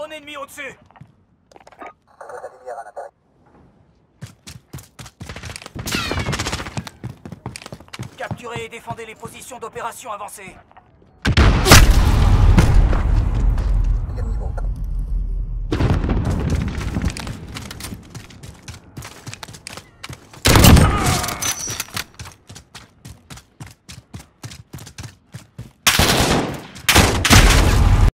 Drone ennemi au-dessus Capturez et défendez les positions d'opération avancées.